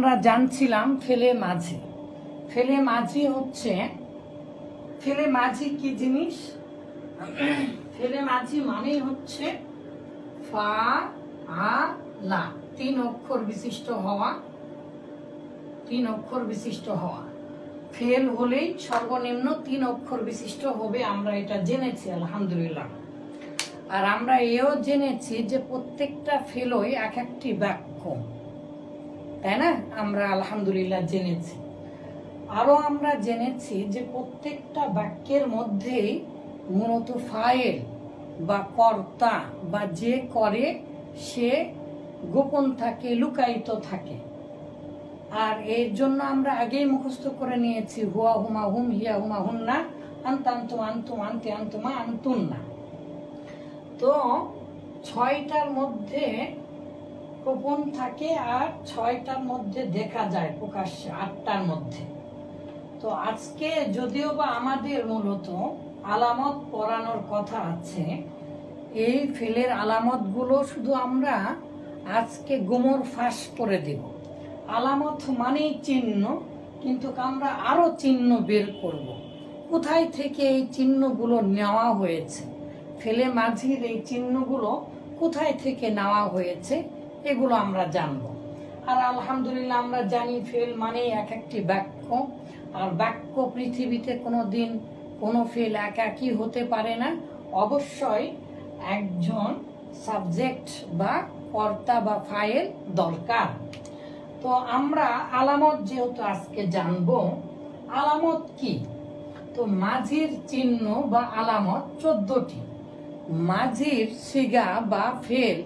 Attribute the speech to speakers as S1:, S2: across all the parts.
S1: আমরা জানছিলাম ফেলে মাঝি। ফেলে মাঝি হচ্ছে, ফেলে মাঝি কি জিনিস? ফেলে মাঝি মানেই হচ্ছে ফা, আ, লা, তিন অক্ষর বিশিষ্ট হওয়া, তিন অক্ষর বিশিষ্ট হওয়া। ফেল হলেই সর্বনিম্ন তিন অক্ষর বিশিষ্ট হবে, আমরা এটা জেনেছি, আলহামদুলিল্লাহ। আর আমরা এও জেনেছি যে প্রত্যেকটা ফেলই এক একটি বাক্য। তাই না? আমরা আলহামদুলিল্লাহ জেনেছি। আরও আমরা জেনেছি যে প্রত্যেকটা বাক্যের মধ্যেই মূলত ফাইল বা কর্তা বা যে করে, সে গোপন থাকে, লুকায়িত থাকে। আর এর জন্য আমরা আগেই মুখস্থ করে নিয়েছি, হুয়া হুমা হুম, হিয়া হুমা হুন্না আন্তান্তু আন্তুম, আন্তে আন্তুমা আন্তুন্না। তো ছয়টার মধ্যে গোপন থাকে আর ছয়টার মধ্যে দেখা যায় প্রকাশ্যে, আটটার মধ্যে। তো আজকে যদিও বা আমাদের মূলত আলামত পড়ানোর কথা আছে, এই ফেলের আলামতগুলো শুধু আমরা আজকে গোমর ফাঁস করে দেব। আলামত মানেই চিহ্ন, কিন্তু আমরা আরও চিহ্ন বের করব। কোথায় থেকে এই চিহ্নগুলো নেওয়া হয়েছে? ফেলে মাঝির এই চিহ্নগুলো কোথায় থেকে নেওয়া হয়েছে? এগুলো আমরা জানব। আর আলহামদুলিল্লাহ আমরা জানি ফেল মানে এক একটি বাক্য। আর বাক্য পৃথিবীতে কোনো দিন কোনো ফেল একাকই হতে পারে না। অবশ্যই একজন সাবজেক্ট বা কর্তা বা ফাইল দরকার। তো আমরা আলামত যেহেতু আজকে জানব, আলামত কি? তো মাঝির চিহ্ন বা আলামত চোদ্দটি। মাঝির সিগা বা ফেল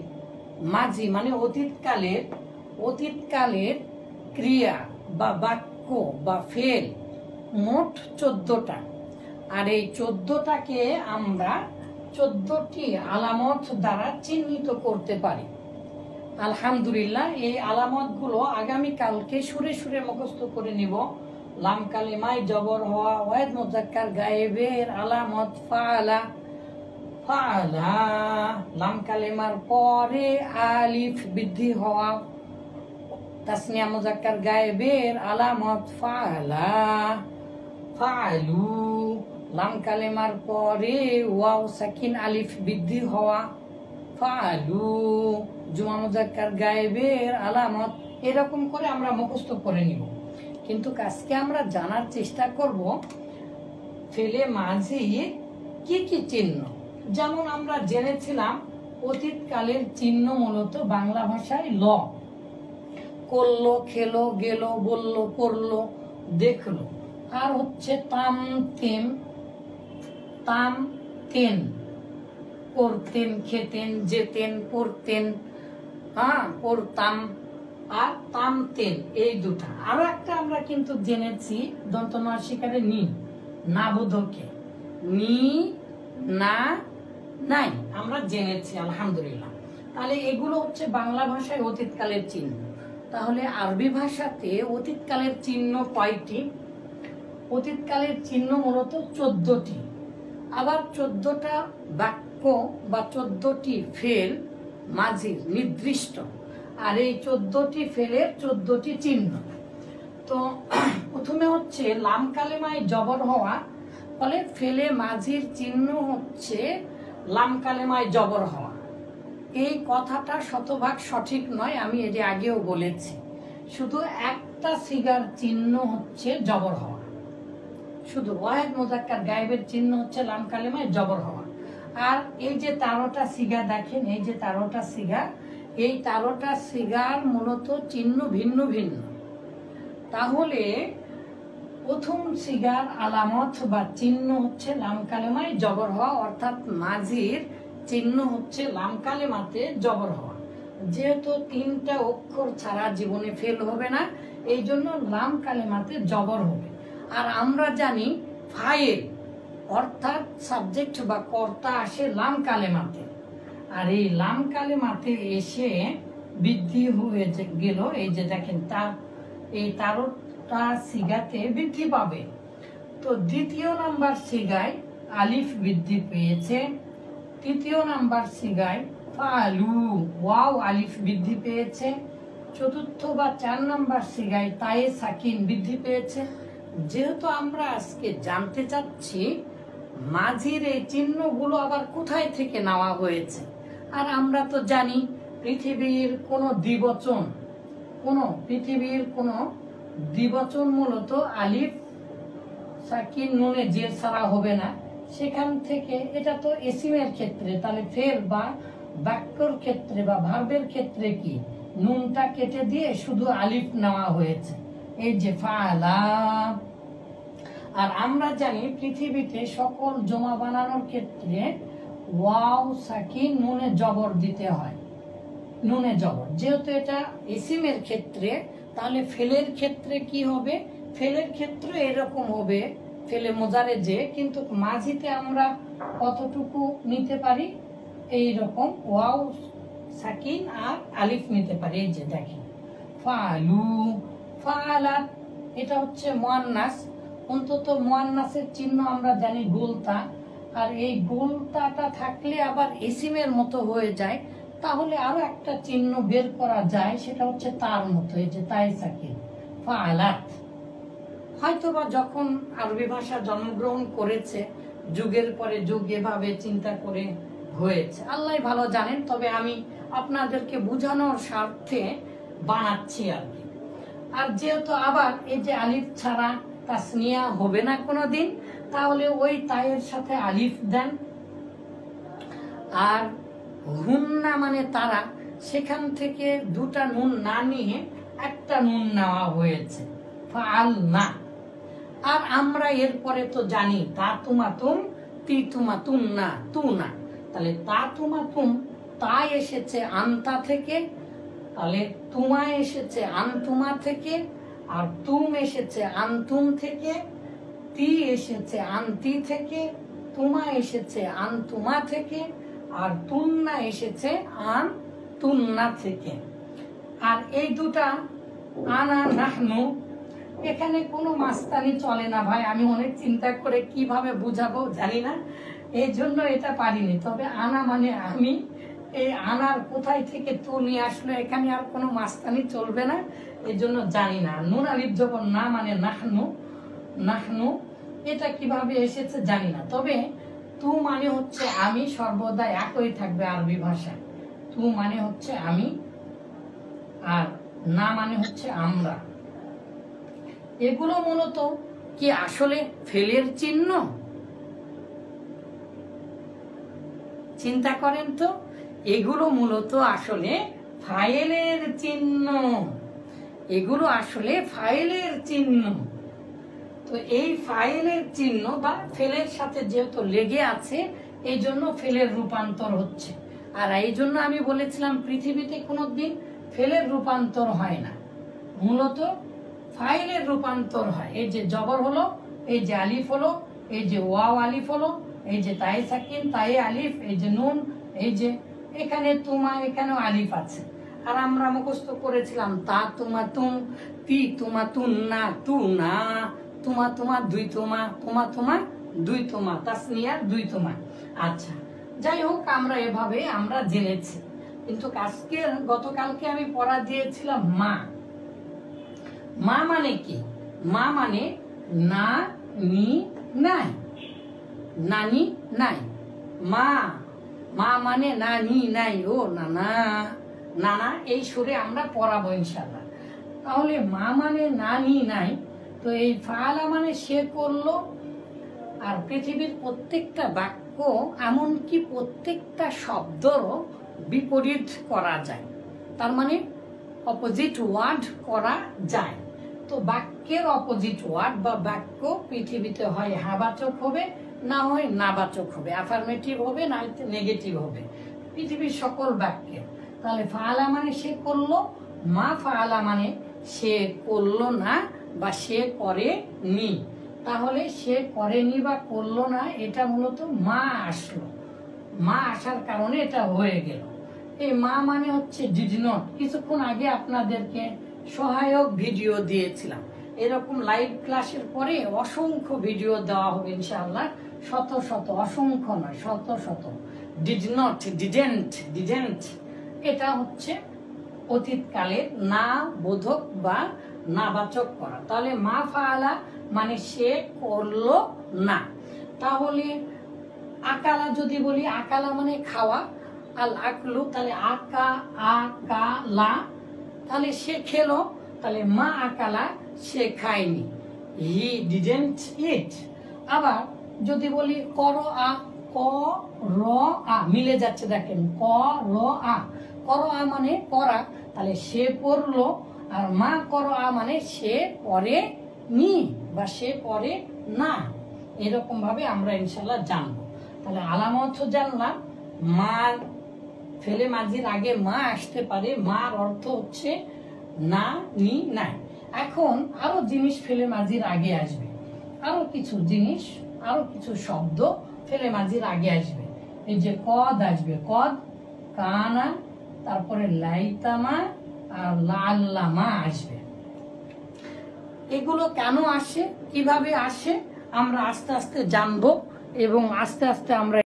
S1: মাঝি মানে অতীতকালের অতীতকালের ক্রিয়া বা বাক্য বা ফেল মোট চোদ্দটা। আর এই চোদ্দটাকে আমরা চোদ্দটি আলামত দ্বারা চিহ্নিত করতে পারি। আলহামদুলিল্লাহ, এই আলামতগুলো আগামীকালকে সুরে সুরে মুখস্থ করে নিব। লাম কালিমায় জবর হওয়া ওয়াদ মুজাক্কার, গায়েবের আলামত, ফালা ফালা লাম কালিমার পরে আলিফ বৃদ্ধি হওয়া। তাসনিয়া মুজাক্কার গায়েবের আলামত ফালা, ফালু লাম কালেমার পরে ওয়াও সাকিন আলিফ বৃদ্ধি হওয়া। ফালু, জুমা মুজাক্কার গায়েবের আলামত, এরকম করে আমরা মুখস্থ করে নিব। কিন্তু আজকে আমরা জানার চেষ্টা করব, ফেলে মাঝি কি কি চিহ্ন? যেমন আমরা জেনেছিলাম, অতীতকালের চিহ্ন মূলত বাংলা ভাষায় ল। করল, খেলো, গেল, বলল, করল, দেখল। আর হচ্ছে তাম, তেম, তাম, তেন। করতেন, খেতেন, যেতেন পড়তেন হ্যাঁ পড়তাম আর তামতেন এই দুটা। আরও একটা আমরা কিন্তু জেনেছি দন্তমার শিকারে নি না বোধকে নি, না নাই? আমরা জেনেছি, আলহামদুলিল্লাহ। তাহলে এগুলো হচ্ছে বাংলা ভাষায় অতীতকালের চিহ্ন। তাহলে আরবি ভাষাতে অতীতকালের চিহ্ন কয়টি? অতীতকালের চিহ্ন মূলত চোদ্দটি। আবার চোদ্দটা বাক্য বা চোদ্দটি ফেল মাঝির নির্দিষ্ট। আর এই চোদ্দটি ফেলের চোদ্দটি চিহ্ন। তো প্রথমে হচ্ছে লাম কালেমায় জবর হওয়া, ফলে ফেলে মাঝির চিহ্ন হচ্ছে লাম কালেমায় জবর হওয়া। এই কথাটা শতভাগ সঠিক নয়, আমি এর আগেও বলেছি। শুধু একটা সিগার চিহ্ন হচ্ছে জবর হওয়া। শুধু ওয়াহেদ মোজাক্কার গায়েবের চিহ্ন হচ্ছে লাম কালেমায় জবর হওয়া। আর এই যে তারোটা সিগা দেখেন, এই যে তারোটা সিগা, এই তারোটা সিগার মূলত চিহ্ন ভিন্ন ভিন্ন। তাহলে প্রথম সিগার আলামত বা চিহ্ন হচ্ছে লাম কালেমায় জবর হওয়া, অর্থাৎ মাঝির চিহ্ন হচ্ছে লাম কালেমাতে জবর হওয়া। যেহেতু তিনটা অক্ষর ছাড়া জীবনে ফেল হবে না এই জন্য লাম কালেমাতে জবর হবে। আর আমরা জানি ফাইল অর্থাৎ সাবজেক্ট বা কর্তা আসে লাম কালেমাতে। আর এই লাম কালেমাতে এসে বৃদ্ধি হয়ে গেল, এই যে দেখেন তার, এই তারটা সিগাতে বৃদ্ধি পাবে। তো দ্বিতীয় নাম্বার সিগায় আলিফ বৃদ্ধি পেয়েছে। তৃতীয় নাম্বার সিগায় ফালু, ওয়াও, আলিফ বৃদ্ধি পেয়েছে। চতুর্থ বা চার নাম্বার সিগায় তায়ে সাকিন বৃদ্ধি পেয়েছে। যেহেতু আমরা আজকে জানতে চাচ্ছি, মাঝির এই চিহ্নগুলো আবার কোথায় থেকে নেওয়া হয়েছে? আর আমরা তো জানি, পৃথিবীর কোনো দ্বিবচন, কোনো পৃথিবীর কোনো দ্বিবচন মূলত আলিফ, সাকিন, নুনে জের ছাড়া হবে না। সেখান থেকে এটা তো এসিমের ক্ষেত্রে, তাহলে ফের বা বাক্যর ক্ষেত্রে বা ভার্বের ক্ষেত্রে কি? নুনটা কেটে দিয়ে শুধু আলিফ নেওয়া হয়েছে। এই যে ফালা। আর আমরা জানি পৃথিবীতে সকল জমা বানানোর ক্ষেত্রে ওয়াও, সাকিন, নুনে জবর দিতে হয়। নুনে জবর। যেহেতু এটা এসিমের ক্ষেত্রে তাহলে ফেলের ক্ষেত্রে কি হবে? ফেলের ক্ষেত্রে এরকম হবে, ফেলে মোজারে যে, কিন্তু মাঝিতে আমরা কতটুকু নিতে পারি? এই রকম ওয়াও, সাকিন আর আলিফ নিতে পারি, এই যে দেখেন। ফালু, ফালাত, এটা হচ্ছে মোয়ান্নাস। অন্তত মোয়ান্নাসের চিহ্ন আমরা জানি গোলতা। আর এই গোলতাটা থাকলে আবার এসিমের মতো হয়ে যায়। তাহলে আরও একটা চিহ্ন বের করা যায়, সেটা হচ্ছে তার মতো, এই যে তাই সাকিন ফালাত হয়তোবা যখন আরবি ভাষা জন্মগ্রহণ করেছে, যুগের পরে যুগ এভাবে চিন্তা করে হয়েছে। আল্লাহ ভালো জানেন, তবে আমি আপনাদেরকে বোঝানোর স্বার্থে বানাচ্ছি আর কি। আর যেহেতু আবার এই যে আলিফ ছাড়া তাসনিয়া হবে না কোনো দিন তাহলে ওই তাইয়ের সাথে আলিফ দেন। আর হুন্না মানে তারা, সেখান থেকে দুটা নুন না নিয়ে একটা নুন নেওয়া হয়েছে। ফাল না আর আমরা এরপরে তো জানি তা তুমা তুম তি তুমা তুম না তু না তাহলে তা তুমা তুম তা এসেছে আন্তা থেকে, তাহলে তুমা এসেছে আনতুমা থেকে, আর তুম এসেছে আনতুম থেকে, তি এসেছে আন্তি থেকে, তুমা এসেছে আনতুমা থেকে আর তুন্না এসেছে আন তুন্না থেকে। আর এই দুটা আনা নাহনু, এখানে কোনো মাস্তানি চলে না ভাই। আমি অনেক চিন্তা করে কীভাবে বুঝাবো জানি না। এই জন্য এটা পারিনি। তবে আনা মানে আমি। এই আনার কোথায় থেকে তু নিয়ে আসলো, এখানে আর কোনো মাস্তানি চলবে না। এই জন্য জানি না। নুন আলিফ যখন না মানে নাহনু নাহনু, এটা কীভাবে এসেছে জানি না। তবে তু মানে হচ্ছে আমি সর্বদা একই থাকবে আরবি ভাষায়। তু মানে হচ্ছে আমি আর না মানে হচ্ছে আমরা। এগুলো মূলত কি আসলে ফেলের চিহ্ন? চিন্তা করেন তো, এগুলো মূলত আসলে ফাইলের চিহ্ন। এগুলো আসলে ফাইলের চিহ্ন। তো এই ফাইলের চিহ্ন বা ফেলের সাথে যেহেতু লেগে আছে, এই জন্য ফেলের রূপান্তর হচ্ছে। আর এই জন্য আমি বলেছিলাম পৃথিবীতে কোনোদিন ফেলের রূপান্তর হয় না। মূলত ফাইলের রূপান্তর হয়। এই যে জবর হলো, এই যে আলিফ হলো, এই যে ওয়াও আলিফ হলো, এই যে তাই সাকিন, তাই আলিফ, এই যে নুন, এই যে এখানে তুমা, এখানেও আলিফ আছে। আর আমরা মুখস্থ করেছিলাম তা তুমা তুম তি তুমা তুন না তু না তুমা, তোমা, দুই তোমা তোমা তোমা, দুই তোমা তাসনিয়ার দুই তোমা। আচ্ছা যাই হোক, আমরা এভাবে, আমরা জেনেছি। কিন্তু আজকে, গতকালকে আমি পড়া দিয়েছিলাম মা। মা মানে কি? মা মানে না, নি, নাই। নানি, নাই। মা মা মানে নানি, নাই। ও, নানা নানা, এই সুরে আমরা পড়াবো ইনশাল্লাহ তাহলে মা মানে নানি, নাই। তো এই ফালা মানে সে করল, আর পৃথিবীর প্রত্যেকটা বাক্য এমনকি প্রত্যেকটা শব্দরও বিপরীত করা যায়। তার মানে অপোজিট ওয়ার্ড করা যায়। তো বাক্যের অপোজিট ওয়ার্ড বা বাক্য পৃথিবীতে হয় হাবাচক হবে, না হয় নাবাচক হবে। অ্যাফার্মেটিভ হবে, না নেগেটিভ হবে। পৃথিবীর সকল বাক্যের। তাহলে ফালা মানে সে করল, মা ফালা মানে সে করল না। বা সে করে নি। তাহলে সে করেনি বা করল না, এটা মূলত মা আসলো। মা আসার কারণে এটা হয়ে গেল। এই মা মানে হচ্ছে ডিড নট কিছুক্ষণ আগে আপনাদেরকে সহায়ক ভিডিও দিয়েছিলাম। এরকম লাইভ ক্লাসের পরে অসংখ্য ভিডিও দেওয়া হবে ইনশাআল্লাহ। শত শত, অসংখ্য নয়, শত শত। ডিড নট ডিডেন্ট ডিডেন্ট এটা হচ্ছে অতীতকালে না বোধক বা নাবাচক করা। তাহলে মা ফাআলা মানে সে করল না। তাহলে আকালা যদি বলি, আকালা মানে খাওয়া, আল আকলু তাহলে আকা আকা লা তাহলে সে খেলো, তাহলে মা আকালা সে খায়নি। হি ডিডেন্ট ইট আবার যদি বলি কর আ ক র আ মিলে যাচ্ছে দেখেন ক র আ কর আ মানে করা, তাহলে সে পড়ল আর মা কর আ মানে সে পরে নি বা সে পরে না। এরকম ভাবে আমরা ইনশাল্লাহ জানব। তাহলে আলামত জানলাম, মা ফেলে মাঝির আগে মা আসতে পারে, মার অর্থ হচ্ছে না, নি, নাই। এখন আরও জিনিস ফেলে মাঝির আগে আসবে। আরও কিছু জিনিস, আরও কিছু শব্দ ফেলে মাঝির আগে আসবে। এই যে কদ আসবে, কদ, কানা, তারপরে লাইতামা লাল্লামা আসবে। এগুলো কেন আসে? কীভাবে আসে? আমরা আস্তে আস্তে জানব এবং আস্তে আস্তে আমরা